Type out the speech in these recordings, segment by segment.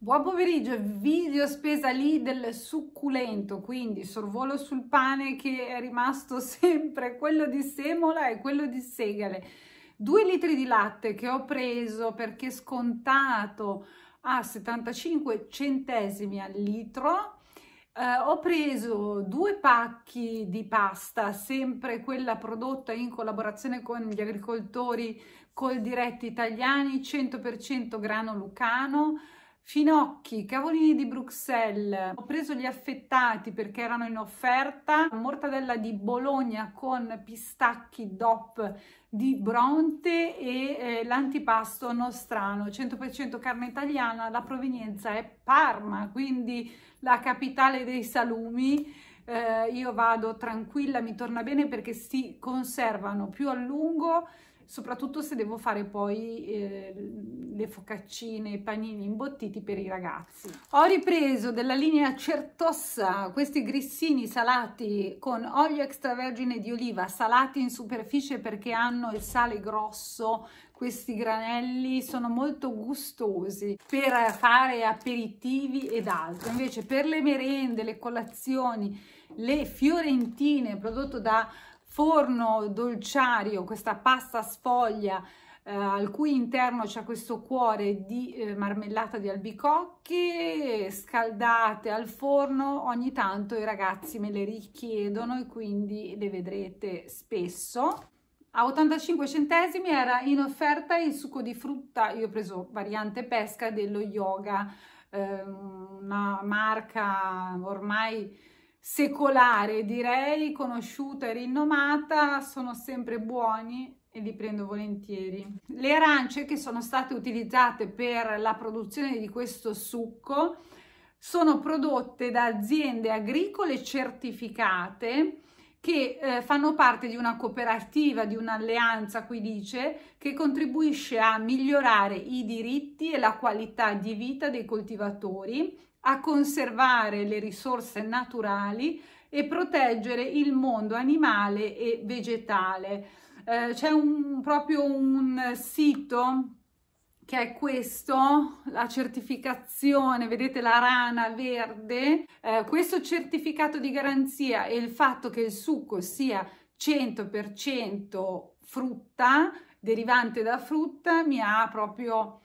Buon pomeriggio, video spesa lì del succulento, quindi sorvolo sul pane che è rimasto sempre quello di semola e quello di segale. Due litri di latte che ho preso perché scontato a 75 centesimi al litro. Eh, ho preso due pacchi di pasta, sempre quella prodotta in collaborazione con gli agricoltori col diretti italiani, 100% grano lucano Finocchi, cavolini di Bruxelles, ho preso gli affettati perché erano in offerta, mortadella di Bologna con pistacchi DOP di Bronte e eh, l'antipasto nostrano, 100% carne italiana, la provenienza è Parma, quindi la capitale dei salumi. Eh, io vado tranquilla, mi torna bene perché si conservano più a lungo, soprattutto se devo fare poi eh, le focaccine, i panini imbottiti per i ragazzi. Ho ripreso della linea Certossa questi grissini salati con olio extravergine di oliva, salati in superficie perché hanno il sale grosso, questi granelli sono molto gustosi per fare aperitivi ed altro. Invece per le merende, le colazioni, le fiorentine prodotto da forno dolciario, questa pasta sfoglia eh, al cui interno c'è questo cuore di eh, marmellata di albicocche scaldate al forno ogni tanto i ragazzi me le richiedono e quindi le vedrete spesso. A 85 centesimi era in offerta il succo di frutta io ho preso variante pesca dello yoga eh, una marca ormai secolare, direi, conosciuta e rinomata, sono sempre buoni e li prendo volentieri. Le arance che sono state utilizzate per la produzione di questo succo sono prodotte da aziende agricole certificate che eh, fanno parte di una cooperativa, di un'alleanza, qui dice, che contribuisce a migliorare i diritti e la qualità di vita dei coltivatori a conservare le risorse naturali e proteggere il mondo animale e vegetale. Eh, c'è proprio un sito che è questo, la certificazione, vedete la rana verde, eh, questo certificato di garanzia e il fatto che il succo sia 100% frutta, derivante da frutta, mi ha proprio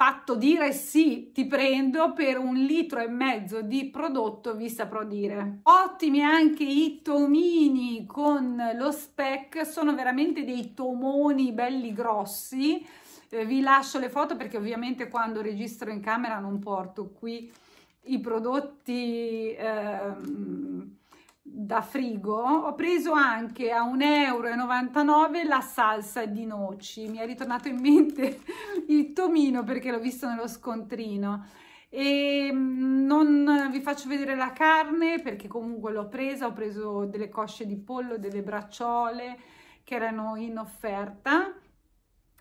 fatto dire sì, ti prendo per un litro e mezzo di prodotto, vi saprò dire. Ottimi anche i tomini con lo spec, sono veramente dei tomoni belli grossi. Eh, vi lascio le foto perché ovviamente quando registro in camera non porto qui i prodotti eh, da frigo ho preso anche a 1,99 euro la salsa di noci. Mi è ritornato in mente il tomino perché l'ho visto nello scontrino. E mm, non vi faccio vedere la carne perché comunque l'ho presa ho preso delle cosce di pollo delle bracciole che erano in offerta.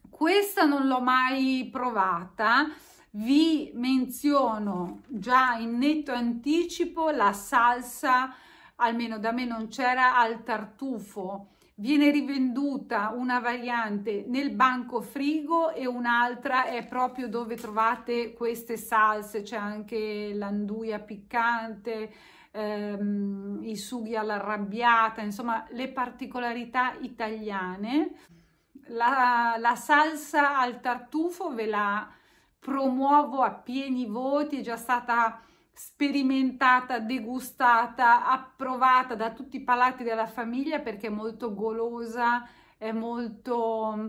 Questa non l'ho mai provata. Vi menziono già in netto anticipo la salsa almeno da me non c'era, al tartufo. Viene rivenduta una variante nel banco frigo e un'altra è proprio dove trovate queste salse, c'è anche l'anduia piccante, ehm, i sughi all'arrabbiata, insomma le particolarità italiane. La, la salsa al tartufo ve la promuovo a pieni voti, è già stata sperimentata, degustata, approvata da tutti i palati della famiglia perché è molto golosa, è molto mm,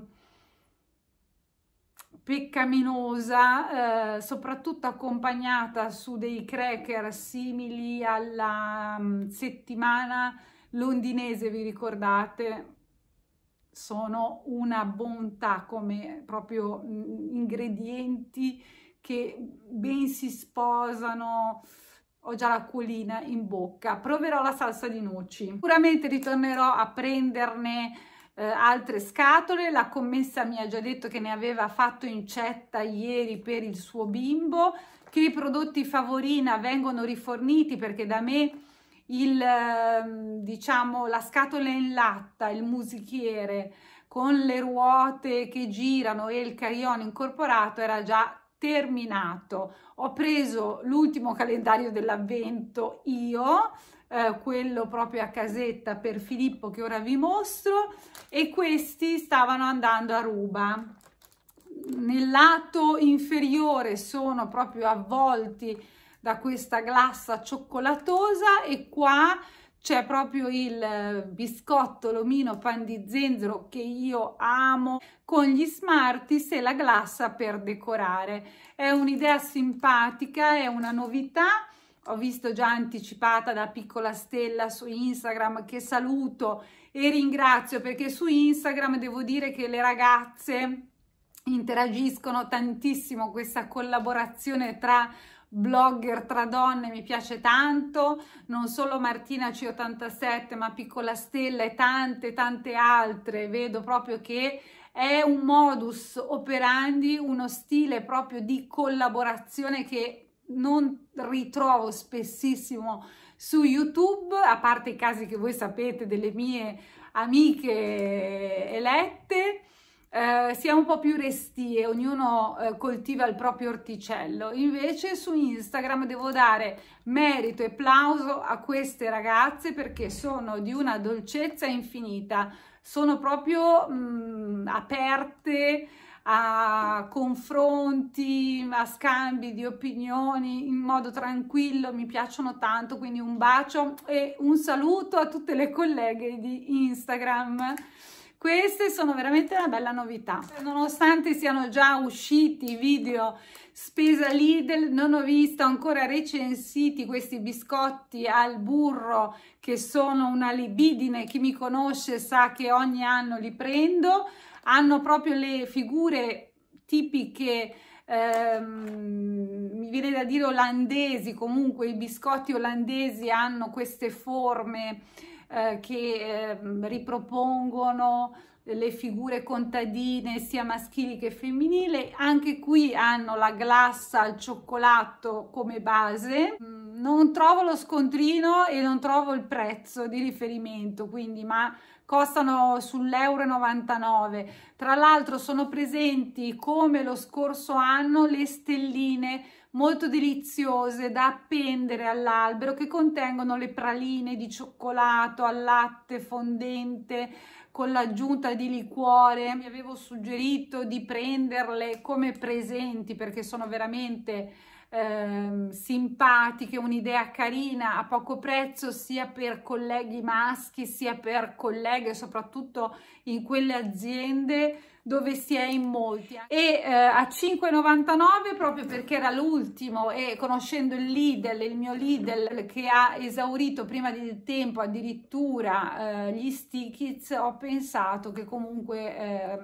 peccaminosa, eh, soprattutto accompagnata su dei cracker simili alla um, settimana londinese, vi ricordate? Sono una bontà come proprio mm, ingredienti che ben si sposano ho già l'acquolina in bocca. Proverò la salsa di noci. Sicuramente ritornerò a prenderne eh, altre scatole. La commessa mi ha già detto che ne aveva fatto incetta ieri per il suo bimbo che i prodotti favorina vengono riforniti perché da me il ehm, diciamo la scatola in latta il musichiere con le ruote che girano e il carillon incorporato era già terminato. Ho preso l'ultimo calendario dell'avvento io, eh, quello proprio a casetta per Filippo che ora vi mostro e questi stavano andando a ruba. Nel lato inferiore sono proprio avvolti da questa glassa cioccolatosa e qua c'è proprio il eh, biscotto l'omino pan di zenzero che io amo con gli Smarties e la glassa per decorare. È un'idea simpatica, è una novità. Ho visto già anticipata da Piccola Stella su Instagram che saluto e ringrazio perché su Instagram devo dire che le ragazze interagiscono tantissimo questa collaborazione tra blogger tra donne mi piace tanto, non solo Martina C87 ma Piccola Stella e tante tante altre, vedo proprio che è un modus operandi, uno stile proprio di collaborazione che non ritrovo spessissimo su YouTube, a parte i casi che voi sapete delle mie amiche elette, eh, siamo un po' più restie, ognuno eh, coltiva il proprio orticello. Invece su Instagram devo dare merito e plauso a queste ragazze perché sono di una dolcezza infinita, sono proprio mh, mm, aperte a confronti, a scambi di opinioni in modo tranquillo, mi piacciono tanto, quindi un bacio e un saluto a tutte le colleghe di Instagram. Queste sono veramente una bella novità. Nonostante siano già usciti video spesa Lidl, non ho visto ancora recensiti questi biscotti al burro che sono una libidine. Chi mi conosce sa che ogni anno li prendo. Hanno proprio le figure tipiche ehm, mi viene da dire olandesi, comunque i biscotti olandesi hanno queste forme eh, che eh, ripropongono le figure contadine sia maschili che femminili. Anche qui hanno la glassa al cioccolato come base. Mm, non trovo lo scontrino e non trovo il prezzo di riferimento quindi ma costano sull'euro 99 tra l'altro sono presenti come lo scorso anno le stelline molto deliziose da appendere all'albero che contengono le praline di cioccolato al latte fondente con l'aggiunta di liquore. Mi avevo suggerito di prenderle come presenti perché sono veramente eh, simpatiche, un'idea carina a poco prezzo sia per colleghi maschi sia per colleghe, soprattutto in quelle aziende dove si è in molti. E eh, a 5,99 proprio perché era l'ultimo e conoscendo il Lidl, il mio Lidl che ha esaurito prima del tempo addirittura eh, gli stickits ho pensato che comunque eh,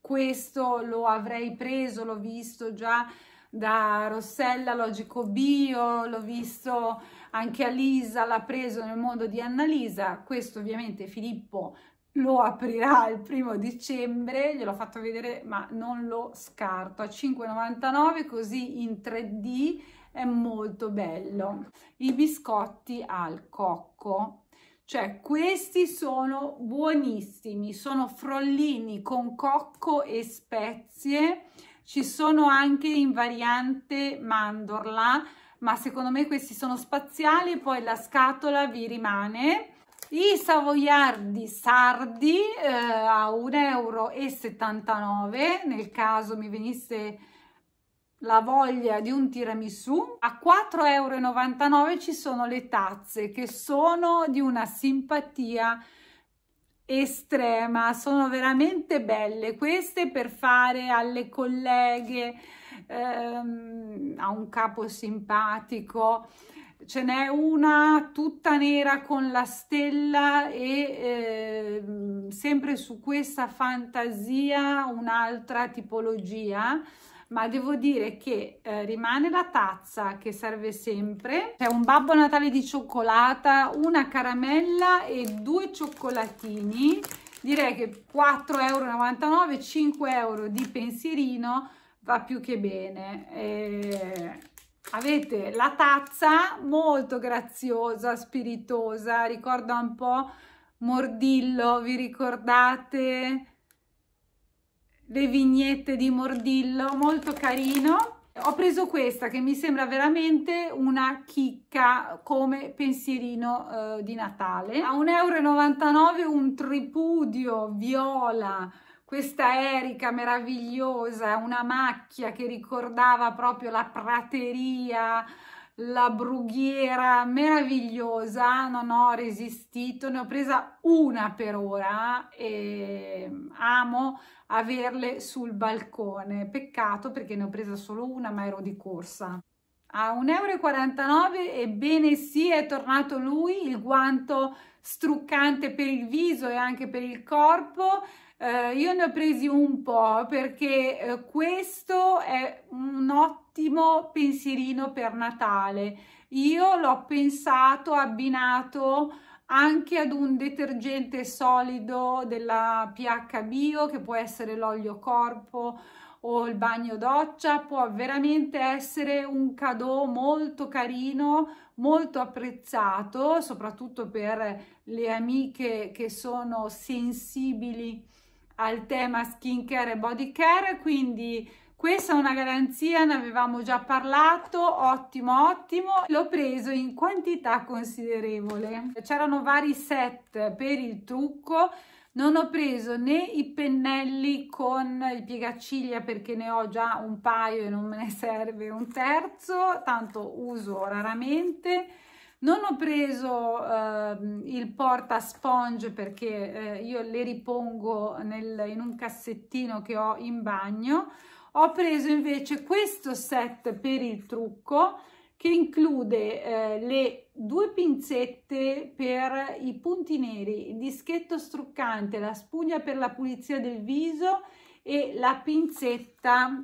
questo lo avrei preso, l'ho visto già da Rossella Logico Bio, l'ho visto anche a Lisa, l'ha preso nel mondo di Annalisa, questo ovviamente Filippo lo aprirà il primo dicembre, gliel'ho fatto vedere ma non lo scarto, a 5,99 così in 3D è molto bello. I biscotti al cocco, cioè questi sono buonissimi, sono frollini con cocco e spezie, ci sono anche in variante mandorla, ma secondo me questi sono spaziali poi la scatola vi rimane. I savoiardi sardi eh, a 1,79 euro nel caso mi venisse la voglia di un tiramisù. A 4,99 euro ci sono le tazze che sono di una simpatia estrema sono veramente belle. Queste per fare alle colleghe ehm, a un capo simpatico. Ce n'è una tutta nera con la stella e eh, sempre su questa fantasia un'altra tipologia ma devo dire che eh, rimane la tazza che serve sempre. C'è un babbo natale di cioccolata una caramella e due cioccolatini. Direi che 4,99 euro 5 euro di pensierino va più che bene. E avete la tazza molto graziosa, spiritosa, ricorda un po' Mordillo, vi ricordate le vignette di Mordillo? Molto carino. Ho preso questa che mi sembra veramente una chicca come pensierino eh, di Natale. A 1,99 euro un tripudio viola, questa erica meravigliosa, una macchia che ricordava proprio la prateria, la brughiera meravigliosa, non ho resistito, ne ho presa una per ora e amo averle sul balcone. Peccato perché ne ho presa solo una, ma ero di corsa. A 1,49 euro ebbene sì, è tornato lui, il guanto struccante per il viso e anche per il corpo. Eh, io ne ho presi un po' perché eh, questo è un ottimo pensierino per Natale. Io l'ho pensato abbinato anche ad un detergente solido della pH Bio che può essere l'olio corpo o il bagno doccia può veramente essere un cadeau molto carino molto apprezzato soprattutto per le amiche che sono sensibili al tema skincare e body care quindi questa è una garanzia, ne avevamo già parlato, ottimo, ottimo. L'ho preso in quantità considerevole. C'erano vari set per il trucco, non ho preso né i pennelli con il piegaciglia perché ne ho già un paio e non me ne serve un terzo, tanto uso raramente. Non ho preso eh, il porta sponge perché eh, io le ripongo nel, in un cassettino che ho in bagno ho preso invece questo set per il trucco che include eh, le due pinzette per i punti neri, il dischetto struccante, la spugna per la pulizia del viso e la pinzetta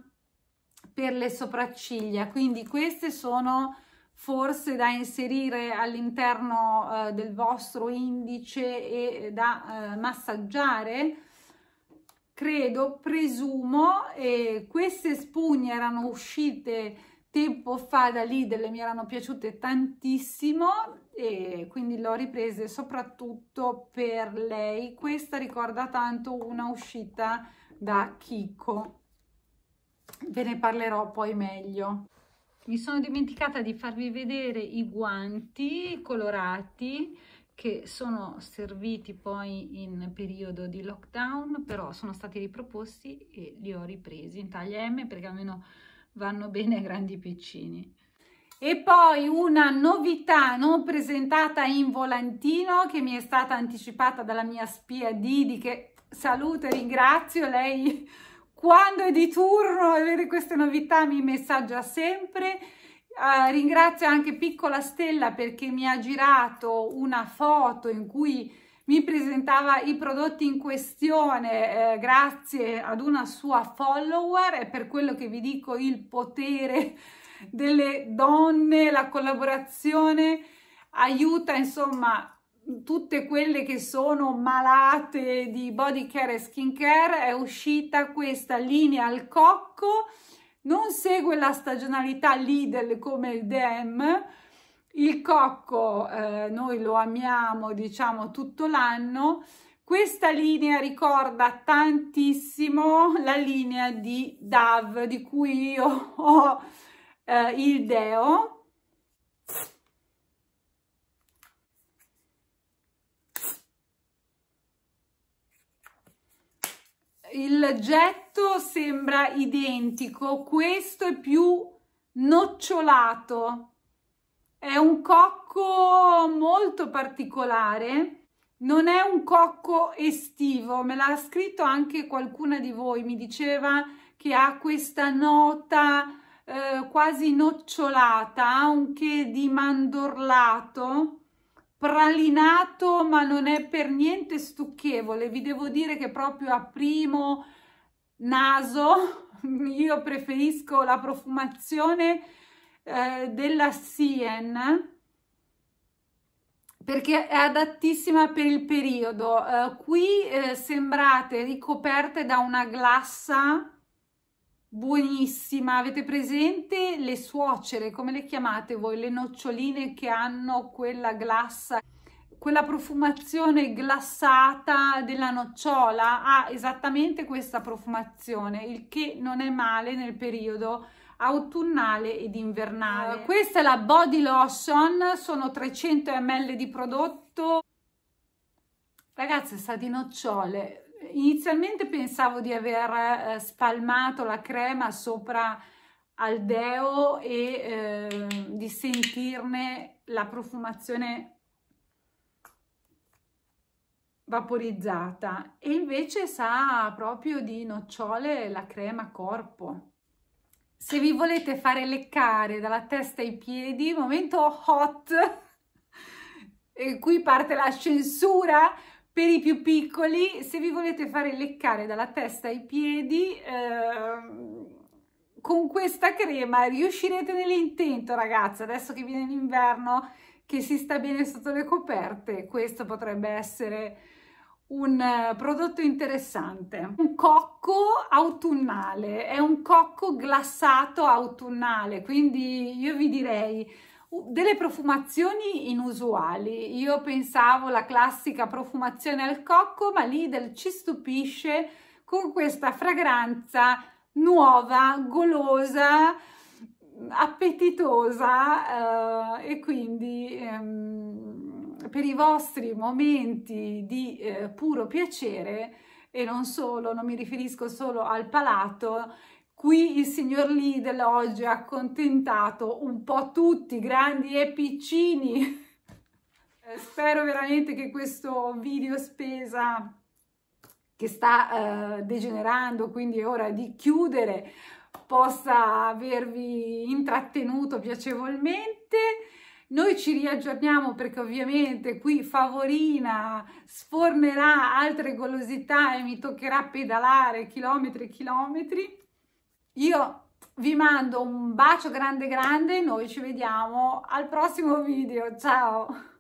per le sopracciglia. Quindi queste sono forse da inserire all'interno eh, del vostro indice e da eh, massaggiare credo, presumo, e queste spugne erano uscite tempo fa da Lidl, mi erano piaciute tantissimo e quindi l'ho riprese soprattutto per lei. Questa ricorda tanto una uscita da Kiko. Ve ne parlerò poi meglio. Mi sono dimenticata di farvi vedere i guanti colorati che sono serviti poi in periodo di lockdown, però sono stati riproposti e li ho ripresi in taglia M perché almeno vanno bene ai grandi piccini. E poi una novità non presentata in volantino che mi è stata anticipata dalla mia spia Didi che saluto e ringrazio lei quando è di turno e vede queste novità mi messaggia sempre. Uh, ringrazio anche Piccola Stella perché mi ha girato una foto in cui mi presentava i prodotti in questione eh, grazie ad una sua follower. E per quello che vi dico il potere delle donne, la collaborazione aiuta insomma tutte quelle che sono malate di body care e skin care è uscita questa linea al cocco non segue la stagionalità Lidl come il DM, il cocco eh, noi lo amiamo diciamo tutto l'anno, questa linea ricorda tantissimo la linea di DAV di cui io ho eh, il deo il getto sembra identico, questo è più nocciolato, è un cocco molto particolare, non è un cocco estivo, me l'ha scritto anche qualcuna di voi, mi diceva che ha questa nota eh, quasi nocciolata, anche di mandorlato, pralinato ma non è per niente stucchevole. Vi devo dire che proprio a primo naso io preferisco la profumazione eh, della Sien perché è adattissima per il periodo. Eh, qui eh, sembrate ricoperte da una glassa buonissima. Avete presente le suocere, come le chiamate voi? Le noccioline che hanno quella glassa, quella profumazione glassata della nocciola ha esattamente questa profumazione, il che non è male nel periodo autunnale ed invernale. Uh, questa è la body lotion, sono 300 ml di prodotto. Ragazzi, sa di nocciole. Inizialmente pensavo di aver eh, spalmato la crema sopra al deo e eh, di sentirne la profumazione vaporizzata e invece sa proprio di nocciole la crema corpo. Se vi volete fare leccare dalla testa ai piedi, momento hot, e qui parte la censura per i più piccoli, se vi volete fare leccare dalla testa ai piedi, eh, con questa crema riuscirete nell'intento ragazzi, adesso che viene l'inverno, che si sta bene sotto le coperte, questo potrebbe essere un eh, prodotto interessante. Un cocco autunnale, è un cocco glassato autunnale, quindi io vi direi delle profumazioni inusuali. Io pensavo la classica profumazione al cocco, ma Lidl ci stupisce con questa fragranza nuova, golosa, appetitosa eh, e quindi ehm, per i vostri momenti di eh, puro piacere e non solo, non mi riferisco solo al palato, qui il signor Lidl oggi ha accontentato un po' tutti, grandi e piccini. Eh, spero veramente che questo video spesa che sta eh, degenerando, quindi è ora di chiudere, possa avervi intrattenuto piacevolmente. Noi ci riaggiorniamo perché ovviamente qui Favorina sfornerà altre golosità e mi toccherà pedalare chilometri e chilometri. Io vi mando un bacio grande grande, noi ci vediamo al prossimo video, ciao!